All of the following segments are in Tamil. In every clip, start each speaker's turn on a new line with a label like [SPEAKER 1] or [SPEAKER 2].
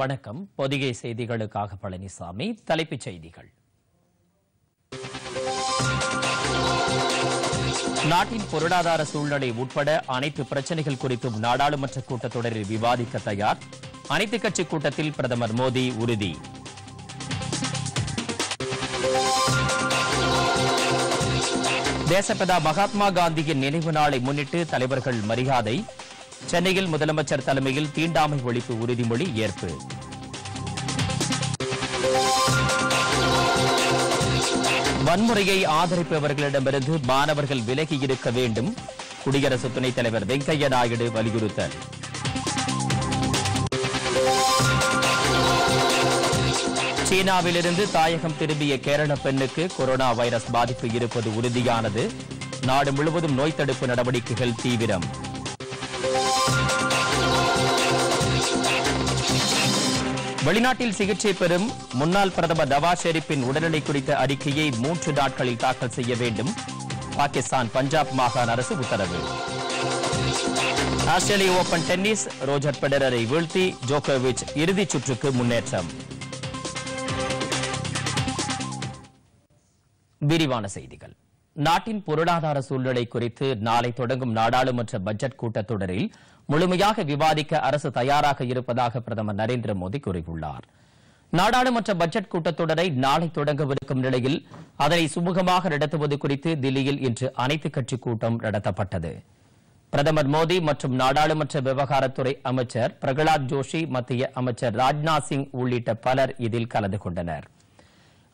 [SPEAKER 1] வணக்கம் பொதிகை செய்திகளுக்காக பழனிசாமி தலைப்புச் செய்திகள் நாட்டின் பொருளாதார சூழ்நிலை உட்பட அனைத்து பிரச்சினைகள் குறித்தும் நாடாளுமன்ற கூட்டத்தொடரில் விவாதிக்க தயார் அனைத்துக் கட்சி கூட்டத்தில் பிரதமர் மோடி உறுதி தேசப்பிதா மகாத்மா காந்தியின் நினைவு நாளை முன்னிட்டு தலைவர்கள் மரியாதை சென்னையில் முதலமைச்சர் தலைமையில் தீண்டாமை ஒழிப்பு உறுதிமொழி ஏற்பு வன்முறையை ஆதரிப்பவர்களிடமிருந்து மாணவர்கள் விலகி இருக்க வேண்டும் குடியரசு துணைத் தலைவர் வெங்கையா நாயுடு வலியுறுத்தல் சீனாவிலிருந்து தாயகம் திரும்பிய கேரள பெண்ணுக்கு கொரோனா வைரஸ் பாதிப்பு இருப்பது உறுதியானது நாடு முழுவதும் நோய் தடுப்பு நடவடிக்கைகள் தீவிரம் வெளிநாட்டில் சிகிச்சை பெறும் முன்னாள் பிரதமர் நவாஸ் ஷெரீப்பின் உடல்நிலை குறித்த அறிக்கையை மூன்று நாட்களில் தாக்கல் செய்ய வேண்டும் பாகிஸ்தான் பஞ்சாப் மாகாண அரசு உத்தரவு ஆஸ்திரேலிய ஓபன் டென்னிஸ் ரோஜர் பெடரரை வீழ்த்தி ஜோகோவிச் இறுதிச் சுற்றுக்கு முன்னேற்றம் விரிவான செய்திகள் நாட்டின் பொருளாதார சூழ்நிலை குறித்து நாளை தொடங்கும் நாடாளுமன்ற பட்ஜெட் கூட்டத்தொடரில் முழுமையாக விவாதிக்க அரசு தயாராக இருப்பதாக பிரதமர் நரேந்திர மோடி கூறியுள்ளார் நாடாளுமன்ற பட்ஜெட் கூட்டத்தொடரை நாளை தொடங்கவிருக்கும் நிலையில் அதனை சுமூகமாக நடத்துவது குறித்து தில்லியில் இன்று அனைத்துக் கட்சி கூட்டம் நடத்தப்பட்டது பிரதமர் மோடி மற்றும் நாடாளுமன்ற விவகாரத்துறை அமைச்சர் பிரகலாத் ஜோஷி மத்திய அமைச்சர் ராஜ்நாத் சிங் உள்ளிட்ட பலர் இதில் கலந்து கொண்டனர்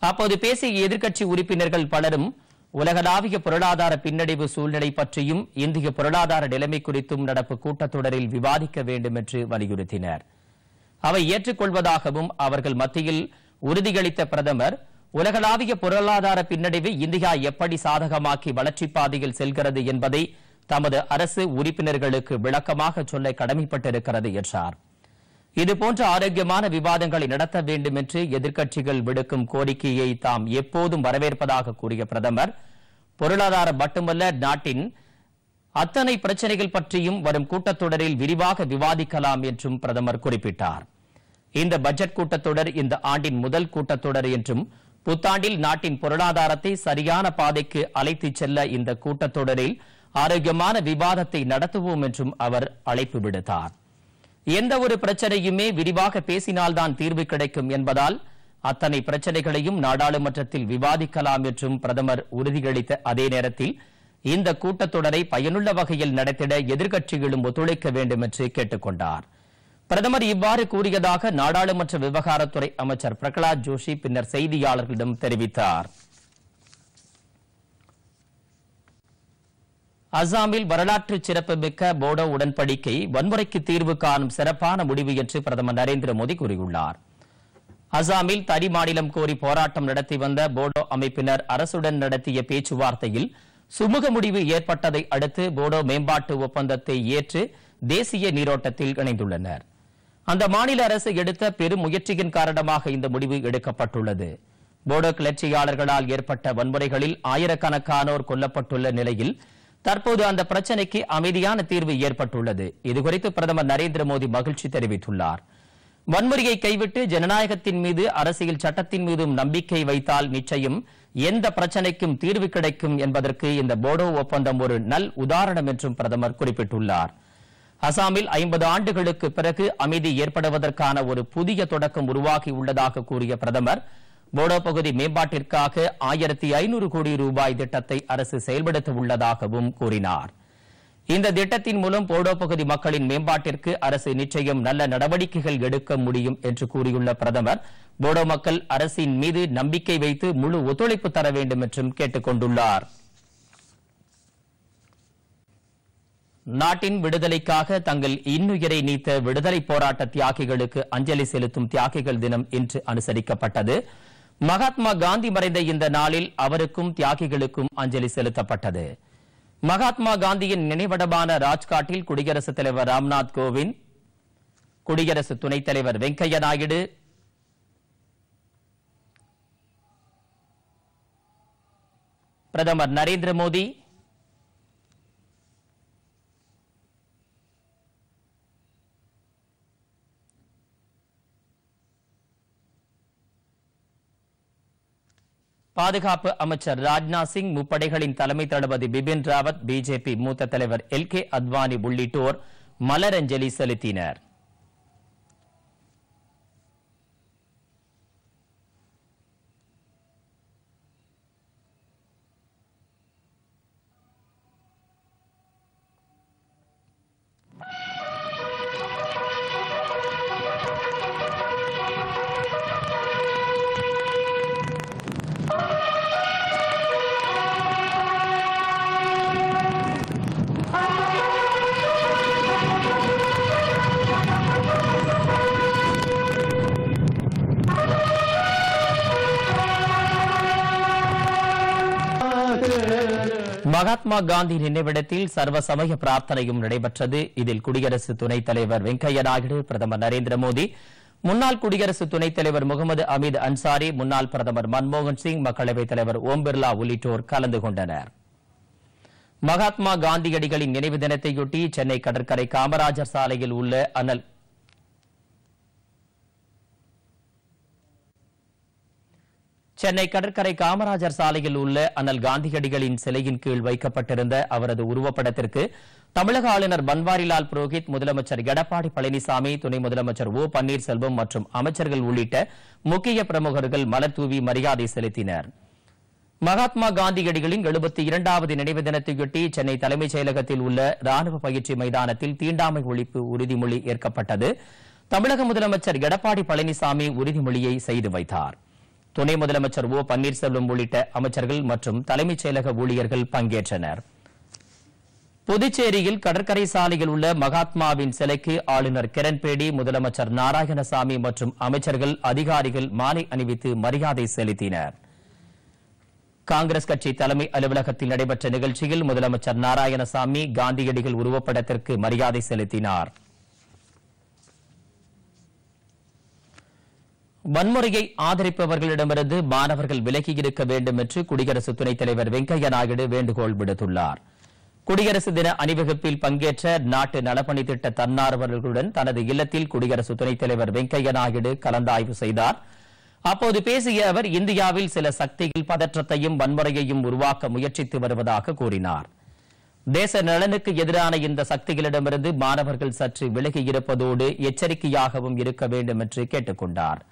[SPEAKER 1] அப்போது பேசிய எதிர்க்கட்சி உறுப்பினர்கள் பலரும் உலகளாவிய பொருளாதார பின்னடைவு சூழ்நிலை பற்றியும் இந்திய பொருளாதார நிலைமை குறித்தும் நடப்பு கூட்டத்தொடரில் விவாதிக்க வேண்டும் என்று வலியுறுத்தினர் அவை ஏற்றுக்கொள்வதாகவும் அவர்கள் மத்தியில் உறுதியளித்த பிரதமர் உலகளாவிய பொருளாதார பின்னடைவு இந்தியா எப்படி சாதகமாக்கி வளர்ச்சிப் பாதையில் செல்கிறது என்பதை தமது அரசு உறுப்பினர்களுக்கு விளக்கமாக சொல்ல கடமைப்பட்டிருக்கிறது என்றார் இதுபோன்ற ஆரோக்கியமான விவாதங்களை நடத்த வேண்டும் என்று எதிர்க்கட்சிகள் விடுக்கும் கோரிக்கையை தாம் எப்போதும் வரவேற்பதாக கூறிய பிரதமர் பொருளாதாரம் மட்டுமல்ல நாட்டின் அத்தனை பிரச்சனைகள் பற்றியும் வரும் கூட்டத்தொடரில் விரிவாக விவாதிக்கலாம் என்றும் பிரதமர் குறிப்பிட்டார் இந்த பட்ஜெட் கூட்டத்தொடர் இந்த ஆண்டின் முதல் கூட்டத்தொடர் என்றும் புத்தாண்டில் நாட்டின் பொருளாதாரத்தை சரியான பாதைக்கு அழைத்துச் செல்ல இந்த கூட்டத்தொடரில் ஆரோக்கியமான விவாதத்தை நடத்துவோம் என்றும் அவர் அழைப்பு விடுத்தாா் எந்த ஒரு பிரச்சனையுமே விரிவாக பேசினால்தான் தீர்வு கிடைக்கும் என்பதால் அத்தனை பிரச்சனைகளையும் நாடாளுமன்றத்தில் விவாதிக்கலாம் என்றும் பிரதமர் உறுதியளித்த அதே நேரத்தில் இந்த கூட்டத்தொடரை பயனுள்ள வகையில் நடத்திட எதிர்க்கட்சிகளும் ஒத்துழைக்க வேண்டும் என்று கேட்டுக் கொண்டார் பிரதமர் இவ்வாறு கூறியதாக நாடாளுமன்ற விவகாரத்துறை அமைச்சர் பிரகலாத் ஜோஷி பின்னர் செய்தியாளர்களிடம் தெரிவித்தாா் அசாமில் வரலாற்று சிறப்புமிக்க போடோ உடன்படிக்கை வன்முறைக்கு தீர்வு காணும் சிறப்பான முடிவு என்று பிரதமர் நரேந்திர மோடி கூறியுள்ளார் அசாமில் தனி மாநிலம் கோரி போராட்டம் நடத்தி வந்த போடோ அமைப்பினர் அரசுடன் நடத்திய பேச்சுவார்த்தையில் சுமூக முடிவு ஏற்பட்டதை அடுத்து போடோ மேம்பாட்டு ஒப்பந்தத்தை ஏற்று தேசிய நீரோட்டத்தில் இணைந்துள்ளனர் அந்த மாநில அரசு எடுத்த பெரும் முயற்சியின் காரணமாக இந்த முடிவு எடுக்கப்பட்டுள்ளது போடோ கிளர்ச்சியாளர்களால் ஏற்பட்ட வன்முறைகளில் ஆயிரக்கணக்கானோர் கொல்லப்பட்டுள்ள நிலையில் தற்போது அந்த பிரச்சினைக்கு அமைதியான தீர்வு ஏற்பட்டுள்ளது இதுகுறித்து பிரதமர் நரேந்திர மோடி மகிழ்ச்சி தெரிவித்துள்ளார் வன்முறையை கைவிட்டு ஜனநாயகத்தின் மீது அரசியல் சட்டத்தின் மீதும் நம்பிக்கை வைத்தால் நிச்சயம் எந்த பிரச்சினைக்கும் தீர்வு கிடைக்கும் என்பதற்கு இந்த போடோ ஒப்பந்தம் ஒரு நல் உதாரணம் என்றும் பிரதமர் குறிப்பிட்டுள்ளார் அசாமில் ஐம்பது ஆண்டுகளுக்கு பிறகு அமைதி ஏற்படுவதற்கான ஒரு புதிய தொடக்கம் உருவாகியுள்ளதாக கூறிய பிரதமர் போடோ பகுதி மேம்பாட்டிற்காக ஆயிரத்தி ஐநூறு கோடி ரூபாய் திட்டத்தை அரசு செயல்படுத்த உள்ளதாகவும் கூறினார் இந்த திட்டத்தின் மூலம் போடோ பகுதி மக்களின் மேம்பாட்டிற்கு அரசு நிச்சயம் நல்ல நடவடிக்கைகள் எடுக்க முடியும் என்று கூறியுள்ள பிரதமர் போடோ மக்கள் அரசின் மீது நம்பிக்கை வைத்து முழு ஒத்துழைப்பு தர வேண்டும் என்றும் கேட்டுக் கொண்டுள்ளார் நாட்டின் விடுதலைக்காக தங்கள் இன்னுயிரை நீத்த விடுதலை போராட்ட தியாகிகளுக்கு அஞ்சலி செலுத்தும் தியாகிகள் தினம் இன்று அனுசரிக்கப்பட்டது மகாத்மா காந்தி மறைந்த இந்த நாளில் அவருக்கும் தியாகிகளுக்கும் அஞ்சலி செலுத்தப்பட்டது மகாத்மா காந்தியின் நினைவிடமான ராஜ்காட்டில் குடியரசுத் தலைவர் ராம்நாத் கோவிந்த் குடியரசு துணைத் தலைவர் வெங்கையா நாயுடு பிரதமர் நரேந்திர மோடி பாதுகாப்பு அமைச்சர் ராஜ்நாத் சிங் முப்படைகளின் தலைமை தளபதி பிபின் ராவத் பிஜேபி மூத்த தலைவர் எல் கே அத்வானி உள்ளிட்டோர் மலரஞ்சலி செலுத்தினர் மகாத்மா காந்தி நினைவிடத்தில் சர்வசமய பிரார்த்தனையும் நடைபெற்றது இதில் குடியரசு துணைத் தலைவர் வெங்கையா நாயுடு பிரதமர் நரேந்திர மோடி முன்னாள் குடியரசு துணைத் தலைவர் முகமது அமித் அன்சாரி முன்னாள் பிரதமர் மன்மோகன் சிங் மக்களவைத் தலைவர் ஓம் பிர்லா உள்ளிட்டோர் கலந்து கொண்டனர் மகாத்மா காந்தியடிகளின் நினைவு தினத்தையொட்டி சென்னை கடற்கரை காமராஜர் சாலையில் உள்ள அனல் சென்னை கடற்கரை காமராஜர் சாலையில் உள்ள அண்ணல் காந்தியடிகளின் சிலையின் கீழ் வைக்கப்பட்டிருந்த அவரது உருவப்படத்திற்கு தமிழக ஆளுநர் பன்வாரிலால் புரோஹித் முதலமைச்சர் எடப்பாடி பழனிசாமி துணை முதலமைச்சர் ஓ பன்னீர்செல்வம் மற்றும் அமைச்சர்கள் உள்ளிட்ட முக்கிய பிரமுகர்கள் மலர்தூவி மரியாதை செலுத்தினர் மகாத்மா காந்தியடிகளின் எழுபத்தி இரண்டாவது நினைவு தினத்தையொட்டி சென்னை தலைமைச் செயலகத்தில் உள்ள ராணுவ பயிற்சி மைதானத்தில் தீண்டாமை ஒழிப்பு உறுதிமொழி ஏற்கப்பட்டது தமிழக முதலமைச்சர் எடப்பாடி பழனிசாமி உறுதிமொழியை செய்து வைத்தாா் துணை முதலமைச்சர் ஓ பன்னீர்செல்வம் உள்ளிட்ட அமைச்சர்கள் மற்றும் தலைமைச் செயலக ஊழியர்கள் பங்கேற்றனர் புதுச்சேரியில் கடற்கரை சாலையில் உள்ள மகாத்மாவின் சிலைக்கு ஆளுநர் கிரண்பேடி முதலமைச்சர் நாராயணசாமி மற்றும் அமைச்சர்கள் அதிகாரிகள் மாலை அணிவித்து மரியாதை செலுத்தினர் காங்கிரஸ் கட்சி தலைமை அலுவலகத்தில் நடைபெற்ற நிகழ்ச்சியில் முதலமைச்சர் நாராயணசாமி காந்தியடிகள் உருவப்படத்திற்கு மரியாதை செலுத்தினாா் வன்முறையை ஆதரிப்பவர்களிடமிருந்து மாணவர்கள் விலகியிருக்க வேண்டும் என்று குடியரசு துணைத் தலைவர் வெங்கையா நாயுடு வேண்டுகோள் விடுத்துள்ளார் குடியரசு தின அணிவகுப்பில் பங்கேற்ற நாட்டு நலப்பணி திட்ட தன்னார்வலர்களுடன் தனது இல்லத்தில் குடியரசு துணைத் தலைவர் வெங்கையா நாயுடு கலந்தாய்வு செய்தார் அப்போது பேசிய அவர் இந்தியாவில் சில சக்திகள் பதற்றத்தையும் வன்முறையையும் உருவாக்க முயற்சித்து வருவதாக கூறினார் தேச நலனுக்கு எதிரான இந்த சக்திகளிடமிருந்து மாணவர்கள் சற்று விலகி இருப்பதோடு எச்சரிக்கையாகவும் இருக்க வேண்டும் என்று கேட்டுக் கொண்டாா்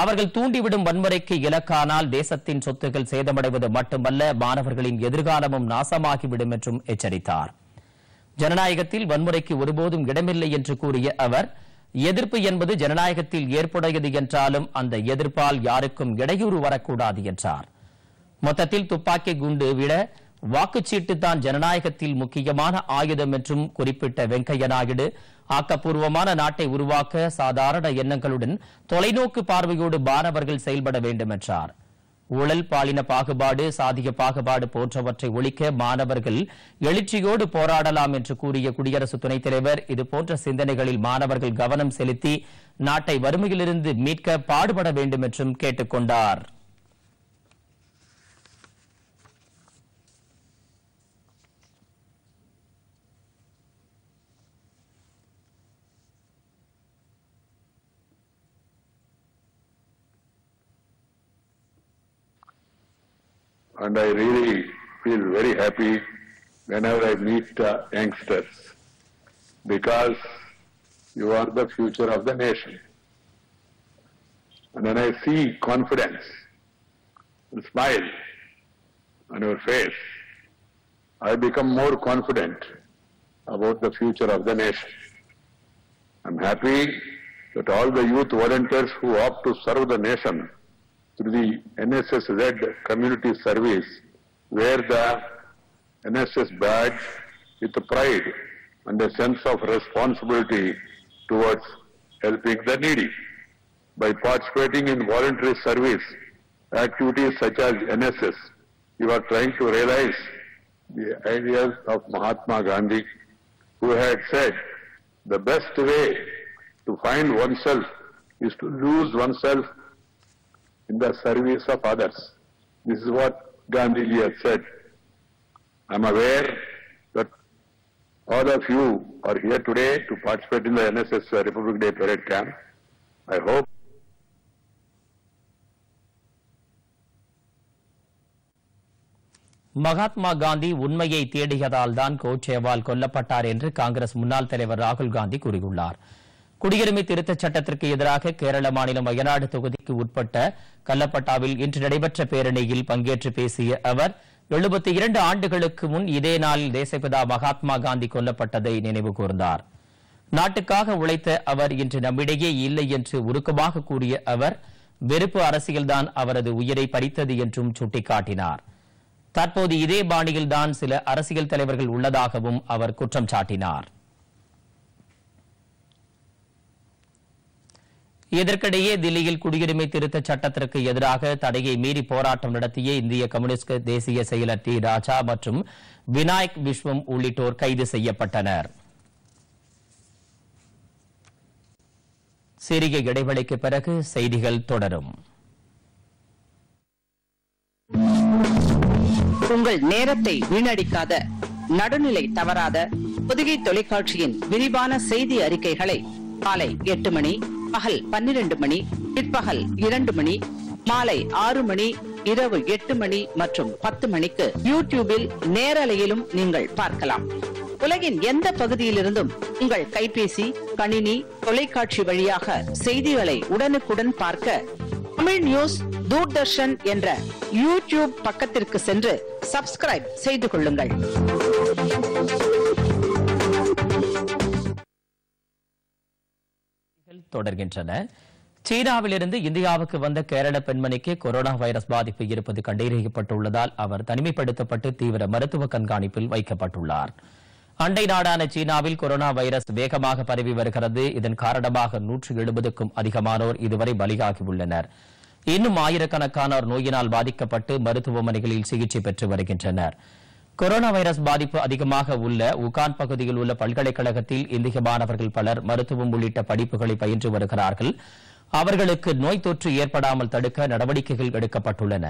[SPEAKER 1] அவர்கள் தூண்டிவிடும் வன்முறைக்கு இலக்கானால் தேசத்தின் சொத்துக்கள் சேதமடைவது மட்டுமல்ல மாணவர்களின் எதிர்காலமும் நாசமாகிவிடும் என்றும் எச்சரித்தார் ஜனநாயகத்தில் வன்முறைக்கு ஒருபோதும் இடமில்லை என்று கூறிய அவர் எதிர்ப்பு என்பது ஜனநாயகத்தில் ஏற்புடையது என்றாலும் அந்த எதிர்ப்பால் யாருக்கும் இடையூறு வரக்கூடாது என்றார் மொத்தத்தில் துப்பாக்கி குண்டு விட வாக்குச்சீட்டு தான் ஜனநாயகத்தில் முக்கியமான ஆயுதம் என்றும் குறிப்பிட்ட வெங்கைய நாயுடு ஆக்கப்பூர்வமான நாட்டை உருவாக்க சாதாரண எண்ணங்களுடன் தொலைநோக்கு பார்வையோடு மாணவர்கள் செயல்பட வேண்டும் என்றார் ஊழல் பாலின பாகுபாடு சாதிய பாகுபாடு போன்றவற்றை ஒழிக்க மாணவர்கள் எழுச்சியோடு போராடலாம் என்று கூறிய குடியரசு துணைத் தலைவர் இதுபோன்ற சிந்தனைகளில் மாணவர்கள் கவனம் செலுத்தி நாட்டை வறுமையிலிருந்து மீட்க பாடுபட வேண்டும் என்றும் கேட்டுக் கொண்டாா்
[SPEAKER 2] and I really feel very happy whenever I meet uh, youngsters because you are the future of the nation. And when I see confidence and smile on your face, I become more confident about the future of the nation. I'm happy that all the youth volunteers who opt to serve the nation through the NSS Red community service, wear the NSS badge with pride and a sense of responsibility towards helping the needy. By participating in voluntary service activities such as NSS, you are trying to realize the ideas of Mahatma Gandhi, who had said, the best way to find oneself is to lose oneself in the service of others. This is what Gandhiji has said. I am aware that all of you are here today to participate in the NSS Republic Day Parade Camp. I hope
[SPEAKER 1] Mahatma Gandhi உண்மையை தேடியதால் தான் கோட்சேவால் கொல்லப்பட்டார் என்று காங்கிரஸ் முன்னாள் தலைவர் ராகுல் காந்தி கூறியுள்ளார் குடியுரிமை திருத்த சட்டத்திற்கு எதிராக கேரள மாநிலம் வயநாடு தொகுதிக்கு உட்பட்ட கல்லப்பட்டாவில் இன்று நடைபெற்ற பேரணியில் பங்கேற்று பேசிய அவர் எழுபத்தி இரண்டு ஆண்டுகளுக்கு முன் இதே நாளில் தேசப்பிதா மகாத்மா காந்தி கொல்லப்பட்டதை நினைவு கூர்ந்தார் நாட்டுக்காக உழைத்த அவர் இன்று நம்மிடையே இல்லை என்று உருக்கமாக கூறிய அவர் வெறுப்பு அரசியல்தான் அவரது உயிரை பறித்தது என்றும் சுட்டிக்காட்டினார் தற்போது இதே பாணியில்தான் சில அரசியல் தலைவர்கள் உள்ளதாகவும் அவர் குற்றம் சாட்டினார் இதற்கிடையே தில்லியில் குடியுரிமை திருத்த சட்டத்திற்கு எதிராக தடையை மீறி போராட்டம் நடத்திய இந்திய கம்யூனிஸ்ட் தேசிய செயலர் டி ராஜா மற்றும் விநாயக் விஸ்வம் உள்ளிட்டோர் கைது செய்யப்பட்டனர் சிறிய இடைவெளிக்கு பிறகு செய்திகள் தொடரும் உங்கள் நேரத்தை வீணடிக்காத நடுநிலை தவறாத புதுகை தொலைக்காட்சியின் விரிவான செய்தி அறிக்கைகளை காலை எட்டு மணி பகல் பன்னிரண்டு மணி பிற்பகல் இரண்டு மணி மாலை ஆறு மணி இரவு எட்டு மணி மற்றும் பத்து மணிக்கு யூடியூபில் நேரலையிலும் நீங்கள் பார்க்கலாம் உலகின் எந்த பகுதியிலிருந்தும் உங்கள் கைபேசி கணினி தொலைக்காட்சி வழியாக செய்திகளை உடனுக்குடன் பார்க்க தமிழ் நியூஸ் தூர்தர்ஷன் என்ற யூடியூப் பக்கத்திற்கு சென்று சப்ஸ்கிரைப் செய்து கொள்ளுங்கள் தொடர்கின்றன சீனாவிலிருந்து இந்தியாவுக்கு வந்த கேரள பெண்மணிக்கு கொரோனா வைரஸ் பாதிப்பு இருப்பது கண்டறியப்பட்டுள்ளதால் அவர் தனிமைப்படுத்தப்பட்டு தீவிர மருத்துவ கண்காணிப்பில் வைக்கப்பட்டுள்ளார் அண்டை நாடான சீனாவில் கொரோனா வைரஸ் வேகமாக பரவி வருகிறது இதன் காரணமாக நூற்று எழுபதுக்கும் அதிகமானோர் இதுவரை பலியாகியுள்ளனர் இன்னும் ஆயிரக்கணக்கானோர் நோயினால் பாதிக்கப்பட்டு மருத்துவமனைகளில் சிகிச்சை பெற்று வருகின்றனா் கொரோனா வைரஸ் பாதிப்பு அதிகமாக உள்ள உகான் பகுதியில் உள்ள பல்கலைக்கழகத்தில் இந்திய மாணவர்கள் பலர் மருத்துவம் உள்ளிட்ட படிப்புகளை பயின்று வருகிறார்கள் அவர்களுக்கு நோய் தொற்று ஏற்படாமல் தடுக்க நடவடிக்கைகள் எடுக்கப்பட்டுள்ளன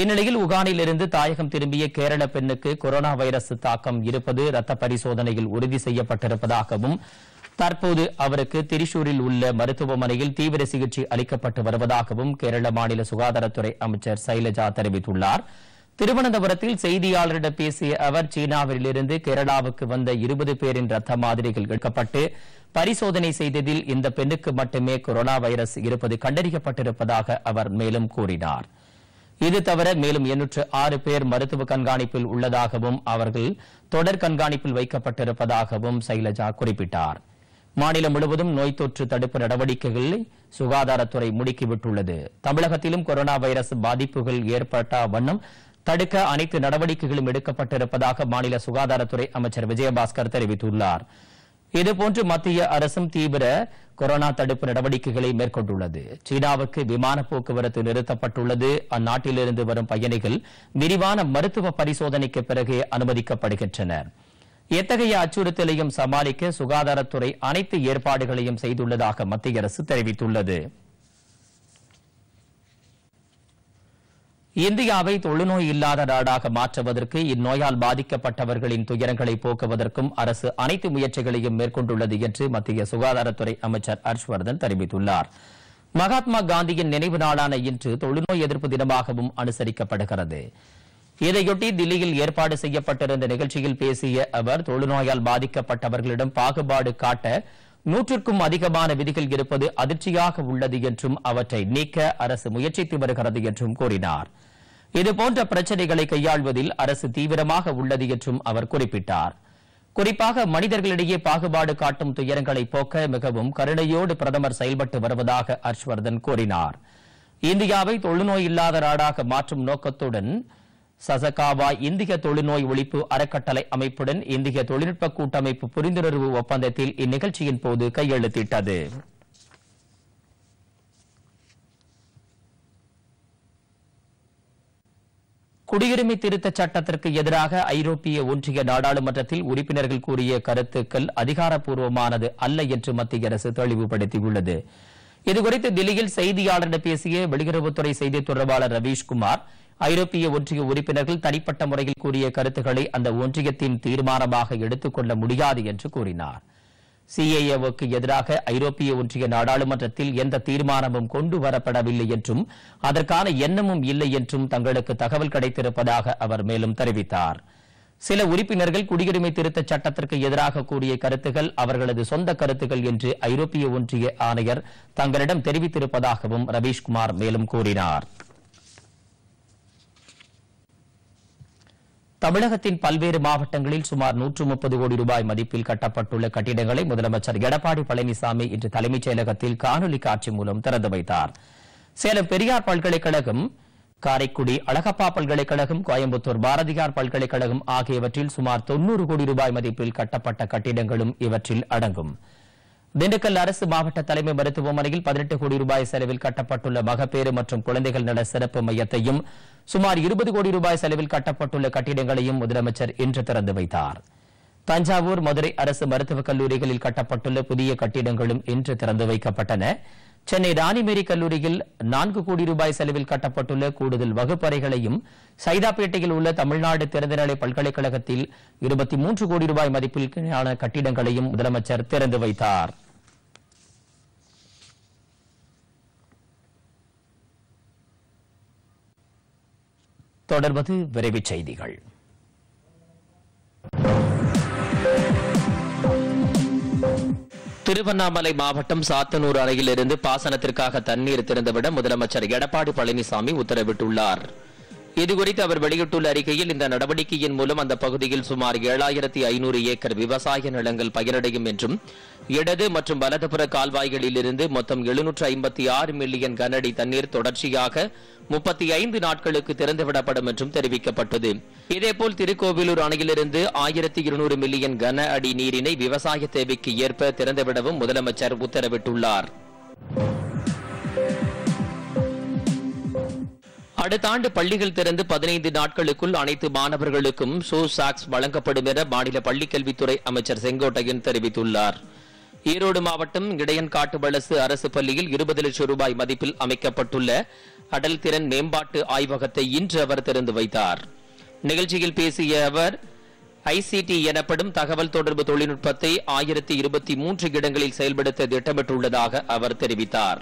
[SPEAKER 1] இந்நிலையில் உகானில் இருந்து தாயகம் திரும்பிய கேரள பெண்ணுக்கு கொரோனா வைரஸ் தாக்கம் இருப்பது ரத்த பரிசோதனையில் உறுதி செய்யப்பட்டிருப்பதாகவும் தற்போது அவருக்கு திரிசூரில் உள்ள மருத்துவமனையில் தீவிர சிகிச்சை அளிக்கப்பட்டு வருவதாகவும் கேரள மாநில சுகாதாரத்துறை அமைச்சர் சைலஜா தெரிவித்துள்ளாா் திருவனந்தபுரத்தில் செய்தியாளரிடம் பேசிய அவர் சீனாவிலிருந்து கேரளாவுக்கு வந்த இருபது பேரின் ரத்த மாதிரிகள் எடுக்கப்பட்டு பரிசோதனை செய்ததில் இந்த பெண்ணுக்கு மட்டுமே கொரோனா வைரஸ் இருப்பது கண்டறியப்பட்டிருப்பதாக அவர் மேலும் கூறினார் இது தவிர மேலும் எண்ணூற்று ஆறு பேர் மருத்துவ கண்காணிப்பில் உள்ளதாகவும் அவர்கள் தொடர் கண்காணிப்பில் வைக்கப்பட்டிருப்பதாகவும் சைலஜா குறிப்பிட்டார் மாநிலம் முழுவதும் நோய் தொற்று தடுப்பு நடவடிக்கைகளை சுகாதாரத்துறை முடுக்கிவிட்டுள்ளது தமிழகத்திலும் கொரோனா வைரஸ் பாதிப்புகள் ஏற்பட்ட வண்ணம் தடுக்க அனைத்து நடவடிக்கைகளும் எடுக்கப்பட்டிருப்பதாக மாநில சுகாதாரத்துறை அமைச்சர் விஜயபாஸ்கர் தெரிவித்துள்ளார் இதுபோன்று மத்திய அரசும் தீவிர கொரோனா தடுப்பு நடவடிக்கைகளை மேற்கொண்டுள்ளது சீனாவுக்கு விமான போக்குவரத்து நிறுத்தப்பட்டுள்ளது அந்நாட்டிலிருந்து வரும் பயணிகள் விரிவான மருத்துவ பரிசோதனைக்கு பிறகு அனுமதிக்கப்படுகின்றனர் எத்தகைய அச்சுறுத்தலையும் சமாளிக்க சுகாதாரத்துறை அனைத்து ஏற்பாடுகளையும் செய்துள்ளதாக மத்திய அரசு தெரிவித்துள்ளது இந்தியாவை தொழுநோய் இல்லாத நாடாக மாற்றுவதற்கு இந்நோயால் பாதிக்கப்பட்டவர்களின் துயரங்களை போக்குவதற்கும் அரசு அனைத்து முயற்சிகளையும் மேற்கொண்டுள்ளது என்று மத்திய சுகாதாரத்துறை அமைச்சர் ஹர்ஷ்வர்தன் தெரிவித்துள்ளார் மகாத்மா காந்தியின் நினைவு நாளான இன்று தொழுநோய் எதிர்ப்பு தினமாகவும் அனுசரிக்கப்படுகிறது இதையொட்டி தில்லியில் ஏற்பாடு செய்யப்பட்டிருந்த நிகழ்ச்சியில் பேசிய அவர் தொழுநோயால் பாதிக்கப்பட்டவர்களிடம் பாகுபாடு காட்ட நூற்றுக்கும் அதிகமான விதிகள் இருப்பது அதிர்ச்சியாக உள்ளது என்றும் அவற்றை நீக்க அரசு முயற்சித்து வருகிறது என்றும் கூறினார் இதுபோன்ற பிரச்சினைகளை கையாள்வதில் அரசு தீவிரமாக உள்ளது என்றும் அவர் குறிப்பிட்டார் குறிப்பாக மனிதர்களிடையே பாகுபாடு காட்டும் துயரங்களை போக்க மிகவும் கருணையோடு பிரதமர் செயல்பட்டு வருவதாக ஹர்ஷ்வர்தன் கூறினார் இந்தியாவை தொழுநோய் இல்லாத நாடாக மாற்றும் நோக்கத்துடன் சசகாவா இந்திய தொழுநோய் ஒழிப்பு அறக்கட்டளை அமைப்புடன் இந்திய தொழில்நுட்ப கூட்டமைப்பு புரிந்துணர்வு ஒப்பந்தத்தில் இந்நிகழ்ச்சியின் போது கையெழுத்திட்டது குடியுரிமை திருத்த சட்டத்திற்கு எதிராக ஐரோப்பிய ஒன்றிய நாடாளுமன்றத்தில் உறுப்பினர்கள் கூறிய கருத்துக்கள் அதிகாரப்பூர்வமானது அல்ல என்று மத்திய அரசு தெளிவுபடுத்தியுள்ளது இதுகுறித்து தில்லியில் செய்தியாளரிடம் பேசிய வெளியுறவுத்துறை செய்தித் தொடர்பாளர் ரவீஷ்குமார் ஐரோப்பிய ஒன்றிய உறுப்பினர்கள் தனிப்பட்ட முறையில் கூறிய கருத்துக்களை அந்த ஒன்றியத்தின் தீர்மானமாக எடுத்துக் கொள்ள முடியாது என்று கூறினார் சிஏஏவுக்கு எதிராக ஐரோப்பிய ஒன்றிய நாடாளுமன்றத்தில் எந்த தீர்மானமும் கொண்டு வரப்படவில்லை என்றும் அதற்கான எண்ணமும் இல்லை என்றும் தங்களுக்கு தகவல் கிடைத்திருப்பதாக அவர் மேலும் தெரிவித்தார் சில உறுப்பினர்கள் குடியுரிமை திருத்தச் சட்டத்திற்கு எதிராக கூறிய கருத்துகள் அவர்களது சொந்த கருத்துகள் என்று ஐரோப்பிய ஒன்றிய ஆணையர் தங்களிடம் தெரிவித்திருப்பதாகவும் ரவீஷ்குமார் மேலும் கூறினாா் தமிழகத்தின் பல்வேறு மாவட்டங்களில் சுமார் நூற்று முப்பது கோடி ரூபாய் மதிப்பில் கட்டப்பட்டுள்ள கட்டிடங்களை முதலமைச்சர் எடப்பாடி பழனிசாமி இன்று தலைமைச் செயலகத்தில் காணொலி காட்சி மூலம் திறந்து வைத்தார் சேலம் பெரியார் பல்கலைக்கழகம் காரைக்குடி அழகப்பா பல்கலைக்கழகம் கோயம்புத்தூர் பாரதியார் பல்கலைக்கழகம் ஆகியவற்றில் சுமார் தொன்னூறு கோடி ரூபாய் மதிப்பில் கட்டப்பட்ட கட்டிடங்களும் இவற்றில் அடங்கும் திண்டுக்கல் அரசு மாவட்ட தலைமை மருத்துவமனையில் பதினெட்டு கோடி ரூபாய் செலவில் கட்டப்பட்டுள்ள மகப்பேறு மற்றும் குழந்தைகள் நல சிறப்பு மையத்தையும் சுமார் இருபது கோடி ரூபாய் செலவில் கட்டப்பட்டுள்ள கட்டிடங்களையும் முதலமைச்சர் இன்று திறந்து வைத்தார் தஞ்சாவூர் மதுரை அரசு மருத்துவக் கல்லூரிகளில் கட்டப்பட்டுள்ள புதிய கட்டிடங்களும் இன்று திறந்து வைக்கப்பட்டன சென்னை ராணிமேரி கல்லூரியில் நான்கு கோடி ரூபாய் செலவில் கட்டப்பட்டுள்ள கூடுதல் வகுப்பறைகளையும் சைதாப்பேட்டையில் உள்ள தமிழ்நாடு திறந்தநிலை பல்கலைக்கழகத்தில் இருபத்தி மூன்று கோடி ரூபாய் மதிப்பிலான கட்டிடங்களையும் முதலமைச்சர் திறந்து வைத்தாா் தொடர்வது விரைவுச் செய்திகள் திருவண்ணாமலை மாவட்டம் சாத்தனூர் அணையில் இருந்து பாசனத்திற்காக தண்ணீர் திறந்துவிட முதலமைச்சர் எடப்பாடி பழனிசாமி உத்தரவிட்டுள்ளார் இதுகுறித்து அவர் வெளியிட்டுள்ள அறிக்கையில் இந்த நடவடிக்கையின் மூலம் அந்த பகுதியில் சுமார் ஏழாயிரத்தி ஐநூறு ஏக்கர் விவசாய நிலங்கள் பயனடையும் என்றும் இடது மற்றும் வலதுபுற கால்வாய்களில் இருந்து மொத்தம் எழுநூற்று ஐம்பத்தி ஆறு மில்லியன் கனஅடி தண்ணீர் தொடர்ச்சியாக முப்பத்தி ஐந்து நாட்களுக்கு திறந்துவிடப்படும் என்றும் தெரிவிக்கப்பட்டது இதேபோல் திருக்கோவிலூர் அணையிலிருந்து ஆயிரத்தி இருநூறு மில்லியன் கன அடி நீரினை விவசாய தேவைக்கு ஏற்ப திறந்துவிடவும் முதலமைச்சர் உத்தரவிட்டுள்ளார் அடுத்த ஆண்டு பள்ளிகள் திறந்து பதினைந்து நாட்களுக்குள் அனைத்து மாணவர்களுக்கும் ஷூ சாக்ஸ் வழங்கப்படும் என மாநில பள்ளிக்கல்வித்துறை அமைச்சர் செங்கோட்டையன் தெரிவித்துள்ளாா் ஈரோடு மாவட்டம் இடையன்காட்டு வலசு அரசு பள்ளியில் இருபது லட்சம் ரூபாய் மதிப்பில் அமைக்கப்பட்டுள்ள அடல் திறன் மேம்பாட்டு ஆய்வகத்தை இன்று அவர் திறந்து வைத்தார் நிகழ்ச்சியில் பேசிய அவர் ஐசிடி எனப்படும் தகவல் தொடர்பு தொழில்நுட்பத்தை ஆயிரத்தி இருபத்தி மூன்று இடங்களில் செயல்படுத்த திட்டமிட்டுள்ளதாக அவர் தெரிவித்தாா்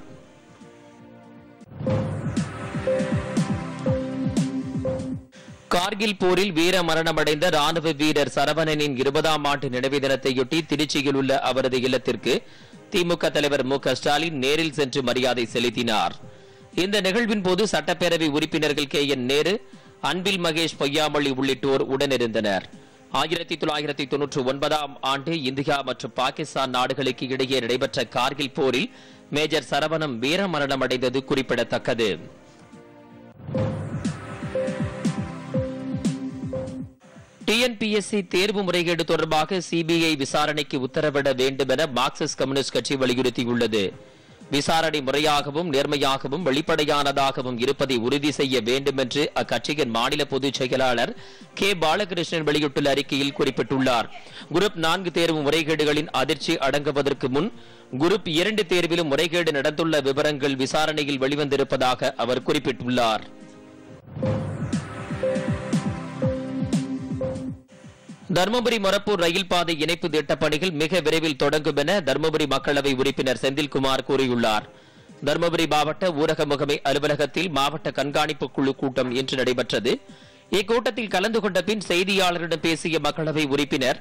[SPEAKER 1] கார்கில் போரில் வீர மரணமடைந்த ராணுவ வீரர் சரவணனின் இருபதாம் ஆண்டு நினைவு தினத்தையொட்டி திருச்சியில் உள்ள அவரது இல்லத்திற்கு திமுக தலைவர் மு ஸ்டாலின் நேரில் சென்று மரியாதை செலுத்தினார் இந்த நிகழ்வின் போது சட்டப்பேரவை உறுப்பினர்கள் கே என் நேரு அன்பில் மகேஷ் பொய்யாமொழி உள்ளிட்டோர் உடனிருந்தனர் ஆயிரத்தி தொள்ளாயிரத்தி தொன்னூற்றி ஒன்பதாம் ஆண்டு இந்தியா மற்றும் பாகிஸ்தான் நாடுகளுக்கு இடையே நடைபெற்ற கார்கில் போரில் மேஜர் சரவணம் வீரமரணமடைந்தது குறிப்பிடத்தக்கது டிஎன்பிஎஸ்சி தேர்வு முறைகேடு தொடர்பாக சிபிஐ விசாரணைக்கு உத்தரவிட வேண்டும் என மார்க்சிஸ்ட் கம்யூனிஸ்ட் கட்சி வலியுறுத்தியுள்ளது விசாரணை முறையாகவும் நேர்மையாகவும் வெளிப்படையானதாகவும் இருப்பதை உறுதி செய்ய வேண்டும் என்று அக்கட்சியின் மாநில பொதுச் செயலாளர் கே பாலகிருஷ்ணன் வெளியிட்டுள்ள அறிக்கையில் குறிப்பிட்டுள்ளார் குரூப் நான்கு தேர்வு முறைகேடுகளின் அதிர்ச்சி அடங்குவதற்கு முன் குரூப் இரண்டு தேர்விலும் முறைகேடு நடந்துள்ள விவரங்கள் விசாரணையில் வெளிவந்திருப்பதாக அவர் குறிப்பிட்டுள்ளார் தருமபுரி மொரப்பூர் ரயில் பாதை இணைப்பு திட்டப் பணிகள் மிக விரைவில் தொடங்கும் என தருமபுரி மக்களவை உறுப்பினர் செந்தில்குமார் கூறியுள்ளார் தருமபுரி மாவட்ட ஊரக முகமை அலுவலகத்தில் மாவட்ட கண்காணிப்பு குழு கூட்டம் இன்று நடைபெற்றது இக்கூட்டத்தில் கலந்து கொண்ட பின் செய்தியாளர்களிடம் பேசிய மக்களவை உறுப்பினர்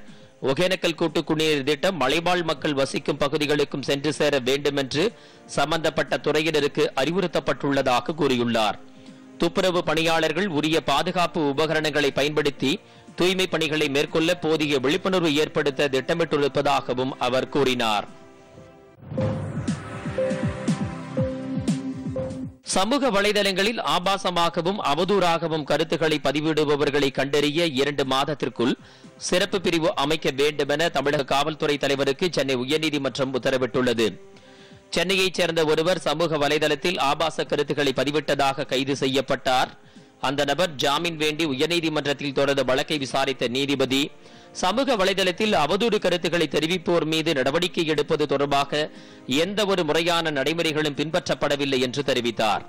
[SPEAKER 1] ஒகேனக்கல் கூட்டு குடிநீர் திட்டம் மலைவாழ் மக்கள் வசிக்கும் பகுதிகளுக்கும் சென்று சேர வேண்டும் என்று சம்பந்தப்பட்ட துறையினருக்கு அறிவுறுத்தப்பட்டுள்ளதாக கூறியுள்ளார் துப்புரவு பணியாளர்கள் உரிய பாதுகாப்பு உபகரணங்களை பயன்படுத்தி தூய்மை பணிகளை மேற்கொள்ள போதிய விழிப்புணர்வு ஏற்படுத்த திட்டமிட்டுள்ளதாகவும் அவர் கூறினார் சமூக வலைதளங்களில் ஆபாசமாகவும் அவதூறாகவும் கருத்துக்களை பதிவிடுபவர்களை கண்டறிய இரண்டு மாதத்திற்குள் சிறப்பு பிரிவு அமைக்க வேண்டும் என தமிழக காவல்துறை தலைவருக்கு சென்னை உயர்நீதிமன்றம் உத்தரவிட்டுள்ளது சென்னையைச் சேர்ந்த ஒருவர் சமூக வலைதளத்தில் ஆபாச கருத்துக்களை பதிவிட்டதாக கைது செய்யப்பட்டார் அந்த நபர் ஜாமீன் வேண்டி உயர்நீதிமன்றத்தில் தொடர்ந்த வழக்கை விசாரித்த நீதிபதி சமூக வலைதளத்தில் அவதூறு கருத்துக்களை தெரிவிப்போர் மீது நடவடிக்கை எடுப்பது தொடர்பாக எந்த ஒரு முறையான நடைமுறைகளும் பின்பற்றப்படவில்லை என்று தெரிவித்தார்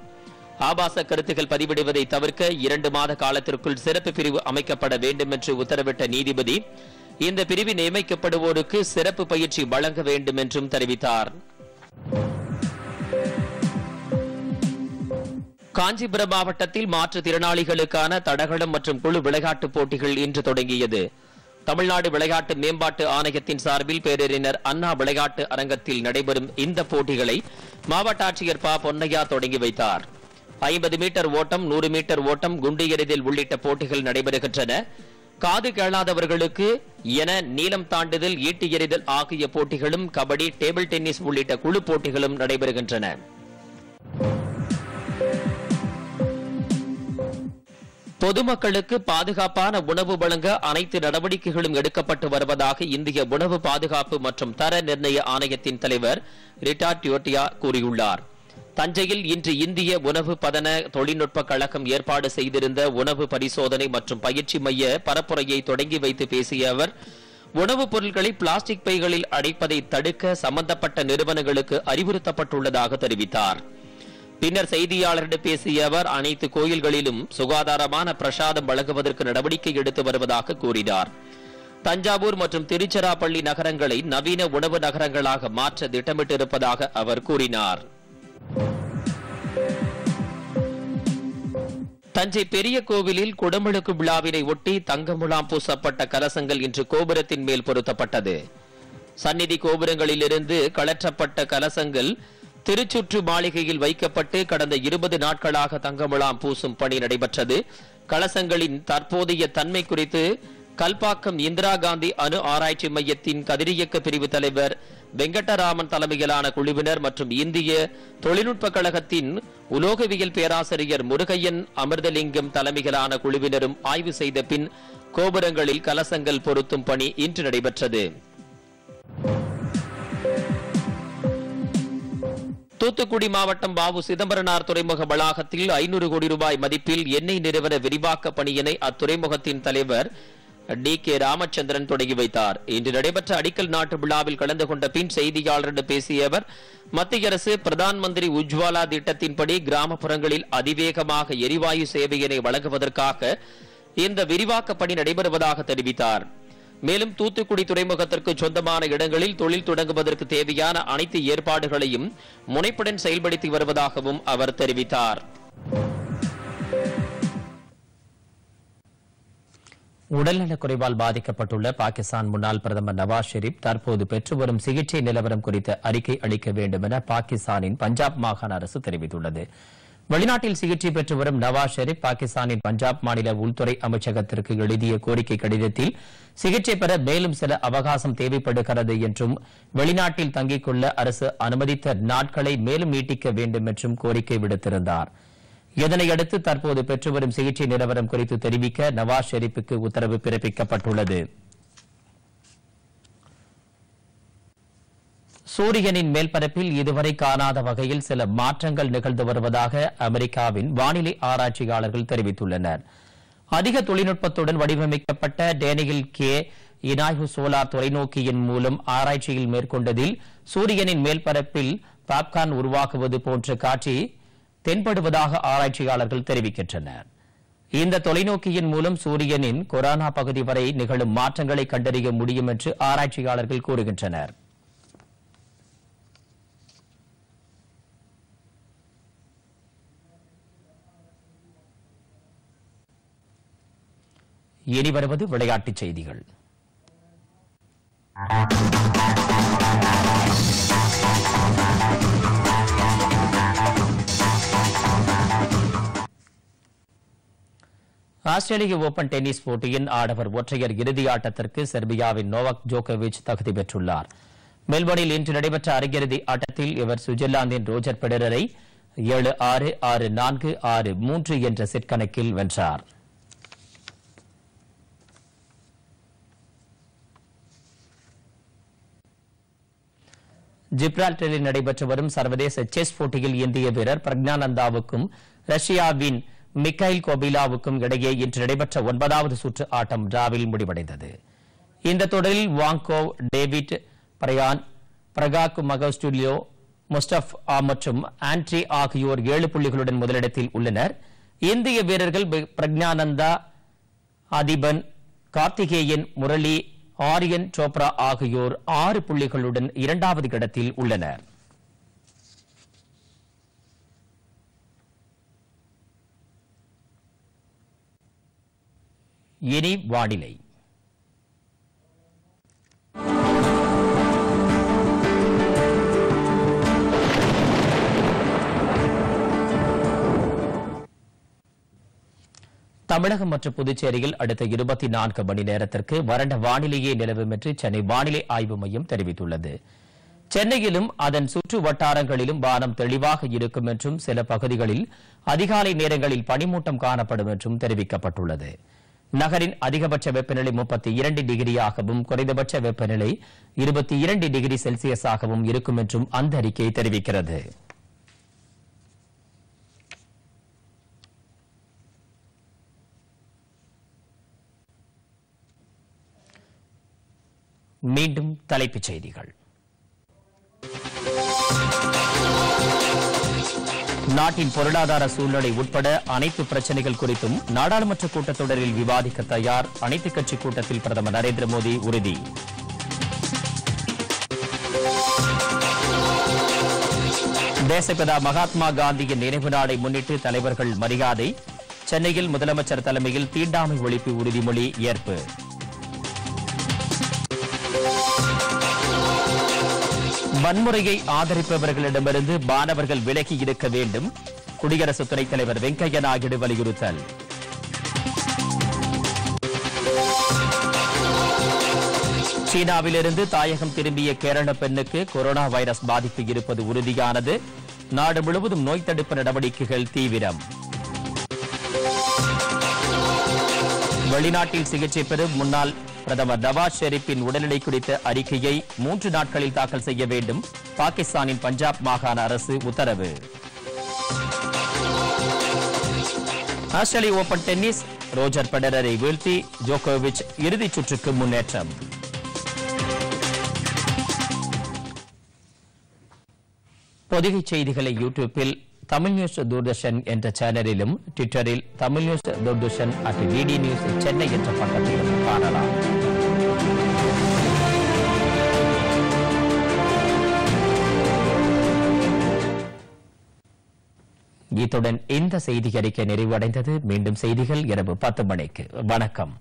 [SPEAKER 1] ஆபாச கருத்துக்கள் பதிவிடுவதை தவிர்க்க இரண்டு மாத காலத்திற்குள் சிறப்பு பிரிவு அமைக்கப்பட வேண்டும் என்று உத்தரவிட்ட நீதிபதி இந்த பிரிவு நியமிக்கப்படுவோருக்கு சிறப்பு பயிற்சி வழங்க வேண்டும் என்றும் தெரிவித்தார் காஞ்சிபுரம் மாவட்டத்தில் மாற்றுத்திறனாளிகளுக்கான தடகளம் மற்றும் குழு விளையாட்டுப் போட்டிகள் இன்று தொடங்கியது தமிழ்நாடு விளையாட்டு மேம்பாட்டு ஆணையத்தின் சார்பில் பேரறிஞர் அண்ணா விளையாட்டு அரங்கத்தில் நடைபெறும் இந்த போட்டிகளை மாவட்ட ஆட்சியர் பா பொன்னையா தொடங்கி வைத்தார் ஐம்பது மீட்டர் ஓட்டம் நூறு மீட்டர் ஓட்டம் குண்டு எறிதல் உள்ளிட்ட போட்டிகள் நடைபெறுகின்றன காது கேளாதவர்களுக்கு என நீளம் தாண்டுதல் ஈட்டு எறிதல் ஆகிய போட்டிகளும் கபடி டேபிள் டென்னிஸ் உள்ளிட்ட குழு போட்டிகளும் நடைபெறுகின்றன பொதுமக்களுக்கு பாதுகாப்பான உணவு வழங்க அனைத்து நடவடிக்கைகளும் எடுக்கப்பட்டு வருவதாக இந்திய உணவு பாதுகாப்பு மற்றும் தர நிர்ணய ஆணையத்தின் தலைவர் ரிட்டா டியோட்டியா கூறியுள்ளார் தஞ்சையில் இன்று இந்திய உணவு பதன தொழில்நுட்ப கழகம் ஏற்பாடு செய்திருந்த உணவு பரிசோதனை மற்றும் பயிற்சி மைய பரப்புரையை தொடங்கி வைத்து பேசிய அவர் உணவுப் பொருட்களை பிளாஸ்டிக் பைகளில் அடைப்பதை தடுக்க சம்பந்தப்பட்ட நிறுவனங்களுக்கு அறிவுறுத்தப்பட்டுள்ளதாக தெரிவித்தாா் பின்னர் செய்தியாளர்களிடம் பேசிய அவர் அனைத்து கோயில்களிலும் சுகாதாரமான பிரசாதம் வழங்குவதற்கு நடவடிக்கை எடுத்து வருவதாக கூறினார் தஞ்சாவூர் மற்றும் திருச்சிராப்பள்ளி நகரங்களை நவீன உணவு நகரங்களாக மாற்ற திட்டமிட்டிருப்பதாக அவர் கூறினார் தஞ்சை பெரிய கோவிலில் குடமுழுக்கு விழாவினை ஒட்டி தங்க பூசப்பட்ட கலசங்கள் இன்று கோபுரத்தின் மேல் பொருத்தப்பட்டது சந்நிதி கோபுரங்களிலிருந்து கலற்றப்பட்ட கலசங்கள் திருச்சுற்று மாளிகையில் வைக்கப்பட்டு கடந்த இருபது நாட்களாக தங்கமுலாம் பூசும் பணி நடைபெற்றது கலசங்களின் தற்போதைய தன்மை குறித்து கல்பாக்கம் இந்திரா காந்தி அணு ஆராய்ச்சி மையத்தின் கதிரியக்க பிரிவு தலைவர் வெங்கடராமன் தலைமையிலான குழுவினர் மற்றும் இந்திய தொழில்நுட்ப கழகத்தின் உலோகவியல் பேராசிரியர் முருகையன் அமிர்தலிங்கம் தலைமையிலான குழுவினரும் ஆய்வு செய்த பின் கோபுரங்களில் கலசங்கள் பொருத்தும் பணி இன்று நடைபெற்றது தூத்துக்குடி மாவட்டம் பாபு சிதம்பரனார் துறைமுக வளாகத்தில் ஐநூறு கோடி ரூபாய் மதிப்பில் எண்ணெய் நிறுவன விரிவாக்க பணியினை அத்துறைமுகத்தின் தலைவர் டி கே ராமச்சந்திரன் தொடங்கி வைத்தார் இன்று நடைபெற்ற அடிக்கல் நாட்டு விழாவில் கலந்து கொண்ட பின் செய்தியாளரிடம் பேசிய அவர் மத்திய அரசு பிரதான் மந்திரி உஜ்வாலா திட்டத்தின்படி கிராமப்புறங்களில் அதிவேகமாக எரிவாயு சேவையினை வழங்குவதற்காக இந்த விரிவாக்க பணி நடைபெறுவதாக தெரிவித்தார் மேலும் தூத்துக்குடி துறைமுகத்திற்கு சொந்தமான இடங்களில் தொழில் தொடங்குவதற்கு தேவையான அனைத்து ஏற்பாடுகளையும் முனைப்புடன் செயல்படுத்தி வருவதாகவும் அவர் தெரிவித்தார் உடல்நலக் குறைவால் பாதிக்கப்பட்டுள்ள பாகிஸ்தான் முன்னாள் பிரதமர் நவாஸ் ஷெரீப் தற்போது பெற்று வரும் சிகிச்சை நிலவரம் குறித்து அறிக்கை அளிக்க வேண்டும் என பாகிஸ்தானின் பஞ்சாப் மாகாண அரசு தெரிவித்துள்ளது வெளிநாட்டில் சிகிச்சை பெற்று வரும் நவாஸ் ஷெரீப் பாகிஸ்தானின் பஞ்சாப் மாநில உள்துறை அமைச்சகத்திற்கு எழுதிய கோரிக்கை கடிதத்தில் சிகிச்சை பெற மேலும் சில அவகாசம் தேவைப்படுகிறது என்றும் வெளிநாட்டில் தங்கிக் கொள்ள அரசு அனுமதித்த நாட்களை மேலும் நீட்டிக்க வேண்டும் என்றும் கோரிக்கை விடுத்திருந்தார் இதனையடுத்து தற்போது பெற்று வரும் சிகிச்சை நிலவரம் குறித்து தெரிவிக்க நவாஸ் ஷெரீப்புக்கு உத்தரவு பிறப்பிக்கப்பட்டுள்ளது சூரியனின் மேல்பரப்பில் இதுவரை காணாத வகையில் சில மாற்றங்கள் நிகழ்ந்து வருவதாக அமெரிக்காவின் வானிலை ஆராய்ச்சியாளர்கள் தெரிவித்துள்ளனர் அதிக தொழில்நுட்பத்துடன் வடிவமைக்கப்பட்ட டேனியில் கே இனாய்வு சோலார் தொலைநோக்கியின் மூலம் ஆராய்ச்சியில் மேற்கொண்டதில் சூரியனின் மேல்பரப்பில் பாப்கான் உருவாக்குவது போன்ற காட்சி தென்படுவதாக ஆராய்ச்சியாளர்கள் தெரிவிக்கின்றனர் இந்த தொலைநோக்கியின் மூலம் சூரியனின் கொரோனா பகுதி வரை நிகழும் மாற்றங்களை கண்டறிய முடியும் என்று ஆராய்ச்சியாளர்கள் கூறுகின்றனா் இனி வருவது விளையாட்டுச் செய்திகள் ஆஸ்திரேலிய ஓபன் டென்னிஸ் போட்டியின் ஆடவர் ஒற்றையர் இறுதி ஆட்டத்திற்கு செர்பியாவின் நோவக் ஜோக்கோவிச் தகுதி பெற்றுள்ளார் மெல்போர்னில் இன்று நடைபெற்ற அரையிறுதி ஆட்டத்தில் இவர் சுவிட்சர்லாந்தின் ரோஜர் பெடரரை ஏழு ஆறு ஆறு நான்கு ஆறு மூன்று என்ற செட் கணக்கில் வென்றாா் ஜிப்ரால்டரில் நடைபெற்று வரும் சர்வதேச செஸ் போட்டியில் இந்திய வீரர் பிரக்ஞானந்தாவுக்கும் ரஷ்யாவின் மிக்கைல் கோபிலாவுக்கும் இடையே இன்று நடைபெற்ற ஒன்பதாவது சுற்று ஆட்டம் டிராவில் முடிவடைந்தது இந்த தொடரில் வாங்கோவ் டேவிட் பிரயான் பிரகாக் மகோ ஸ்டுடியோ முஸ்டப் ஆ மற்றும் ஆண்ட்ரி ஆகியோர் ஏழு புள்ளிகளுடன் முதலிடத்தில் உள்ளனர் இந்திய வீரர்கள் பிரக்ஞானந்தா அதிபன் கார்த்திகேயன் முரளி ஆரியன் சோப்ரா ஆகியோர் ஆறு புள்ளிகளுடன் இரண்டாவது இடத்தில் உள்ளனர் இனி வானிலை தமிழகம் மற்றும் புதுச்சேரியில் அடுத்த இருபத்தி நான்கு மணி நேரத்திற்கு வறண்ட வானிலையே நிலவும் என்று சென்னை வானிலை ஆய்வு மையம் தெரிவித்துள்ளது சென்னையிலும் அதன் சுற்று வட்டாரங்களிலும் வானம் தெளிவாக இருக்கும் என்றும் சில பகுதிகளில் அதிகாலை நேரங்களில் பனிமூட்டம் காணப்படும் என்றும் தெரிவிக்கப்பட்டுள்ளது நகரின் அதிகபட்ச வெப்பநிலை முப்பத்தி இரண்டு டிகிரியாகவும் குறைந்தபட்ச வெப்பநிலை இருபத்தி இரண்டு டிகிரி செல்சியஸாகவும் இருக்கும் என்றும் அந்த அறிக்கை தெரிவிக்கிறது மீண்டும் தலைப்புச் செய்திகள் நாட்டின் பொருளாதார சூழ்நிலை உட்பட அனைத்து பிரச்சினைகள் குறித்தும் நாடாளுமன்ற கூட்டத்தொடரில் விவாதிக்க தயார் அனைத்துக் கட்சி கூட்டத்தில் பிரதமர் நரேந்திர மோடி உறுதி தேசப்பிதா மகாத்மா காந்தியின் நினைவு நாளை முன்னிட்டு தலைவர்கள் மரியாதை சென்னையில் முதலமைச்சர் தலைமையில் தீண்டாமை ஒழிப்பு உறுதிமொழி ஏற்பு வன்முறையை ஆதரிப்பவர்களிடமிருந்து மாணவர்கள் விலகி இருக்க வேண்டும் குடியரசு துணைத் தலைவர் வெங்கையா நாயுடு வலியுறுத்தல் சீனாவிலிருந்து தாயகம் திரும்பிய கேரள பெண்ணுக்கு கொரோனா வைரஸ் பாதிப்பு இருப்பது உறுதியானது நாடு முழுவதும் நோய் தடுப்பு நடவடிக்கைகள் தீவிரம் வெளிநாட்டில் சிகிச்சை பெறும் முன்னாள் பிரதமர் நவாஸ் ஷெரீப்பின் உடல்நிலை குறித்த அறிக்கையை மூன்று நாட்களில் தாக்கல் செய்ய வேண்டும் பாகிஸ்தானின் பஞ்சாப் மாகாண அரசு உத்தரவு ஆஸ்திரேலிய ஓபன் டென்னிஸ் ரோஜர் பெடரரை வீழ்த்தி ஜோகோவிச் இறுதிச் சுற்றுக்கு முன்னேற்றம் பொதிகை செய்திகளை யூடியூப்பில் தமிழ் நியூஸ் தூர்தர்ஷன் என்ற சேனலிலும் ட்விட்டரில் Tamil news Doordarshan at DD news Chennai என்ற பக்கத்திலும் காணலாம் இத்துடன் இந்த செய்தி அறிக்கை நிறைவடைந்தது மீண்டும் செய்திகள் இரவு பத்து மணிக்கு வணக்கம்